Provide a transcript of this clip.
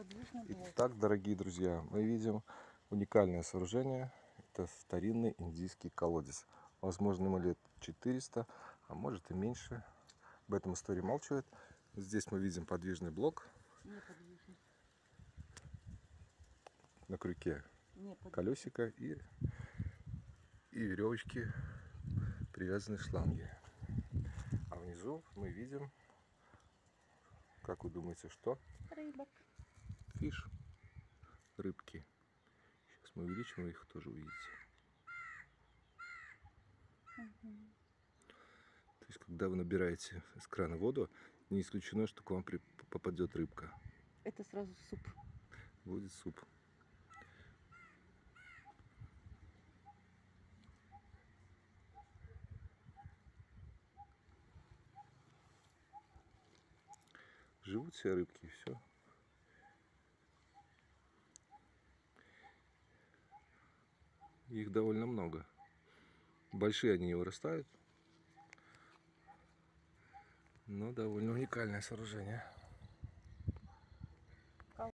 Итак, дорогие друзья, мы видим уникальное сооружение. Это старинный индийский колодец. Возможно, ему лет 400, а может и меньше. Об этом история молчает. Здесь мы видим подвижный блок Неподвижный. на крюке Неподвижный. колесика и, и веревочки привязаны шланги. А внизу мы видим, как вы думаете, что? Рыбок. Фиш, рыбки. Сейчас мы увеличим, вы их тоже увидите. То есть, когда вы набираете из крана воду, не исключено, что к вам при- попадет рыбка. Это сразу суп. Будет суп. Живут все рыбки и все. Их довольно много. Большие они не вырастают. Но довольно уникальное сооружение.